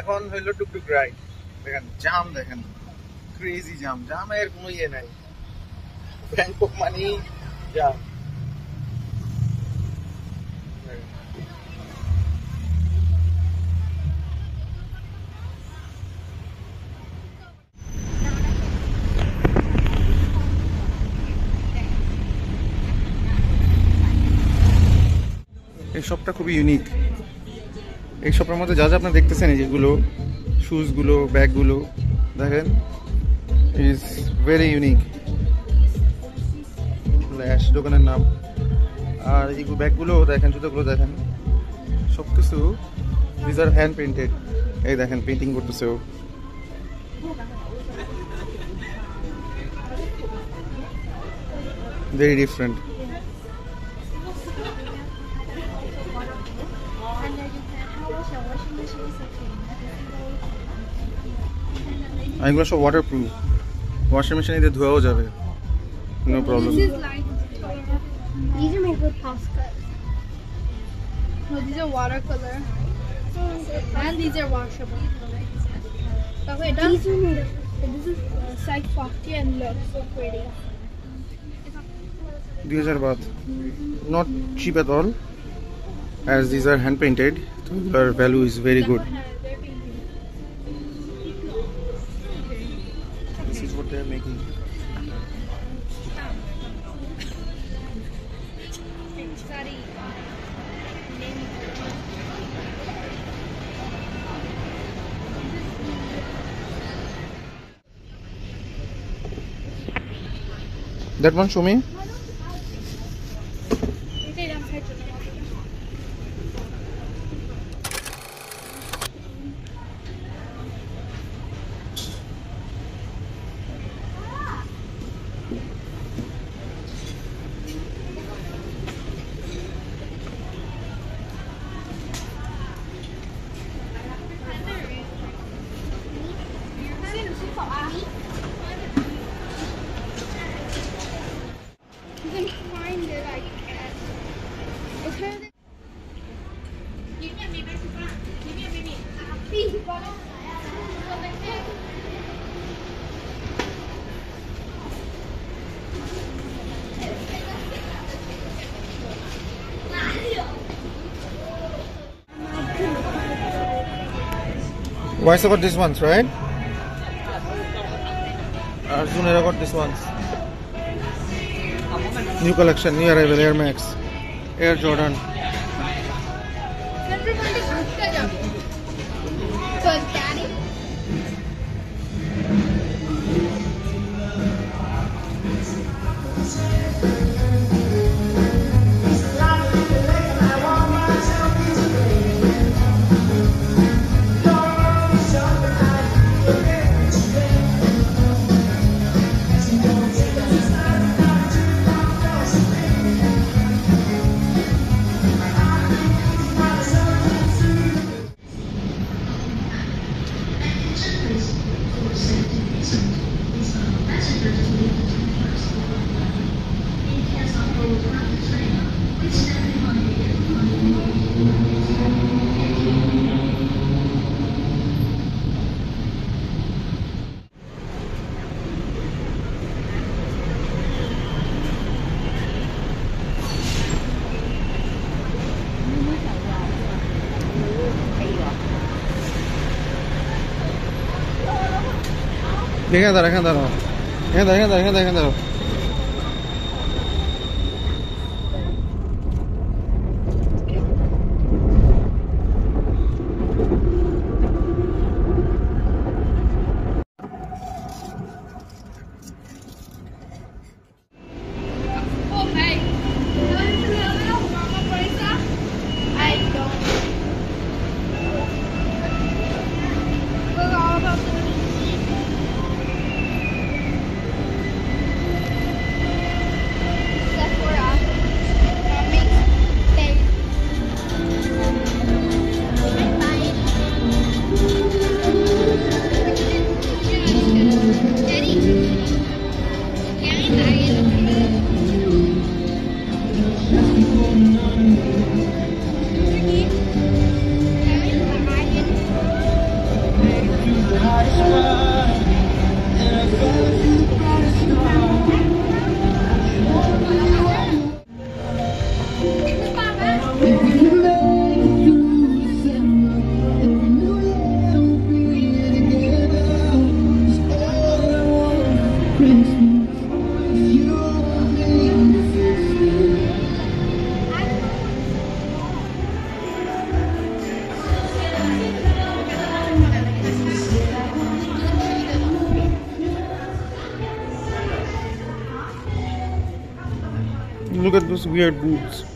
এখন হইল টুকটুক রাইড। দেখেন, জাম দেখেন। ক্রেজি জাম। জাম এর কোনো ইয়ে নাই। ব্যাংকক মানি জাম। এই শপটা খুবই ইউনিক এই শপের মধ্যে যা যা আপনারা দেখতেছেন, এই যেগুলো শুজগুলো ব্যাগগুলো দেখেন ইজ ভেরি ইউনিক ল্যাশ দোকানের নাম। আর এই ব্যাগগুলো দেখেন, জুতোগুলো দেখেন সব কিছু দিজ আর হ্যান্ড পেন্টেড এই দেখেন পেন্টিং করতেছে ও। ভেরি ডিফারেন্ট এগুলো সব ওয়াটার প্রুফ ওয়াশিং মেশিনে দিয়ে ধোয়াও যাবে no problem is. These are. No, these are watercolor. And these are washable. These are made of. This is uh, Psych 40 and looks so pretty. দুই হাজার বাদ not cheap at all as these are hand painted তো এগুলোর value is very making. That one, show me. Why so got these ones, right? Uh, Arjun got these ones. New collection, new arrival, Air Max, Air Jordan. எங்கே தரோம் எங்கே தரோம் எங்கே தரோம் எங்கே தரோம் எங்கே தரோம் at those weird boots.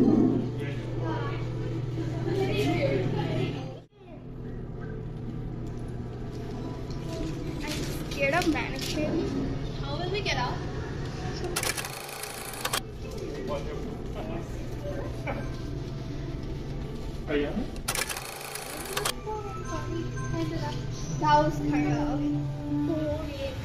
That was kind of.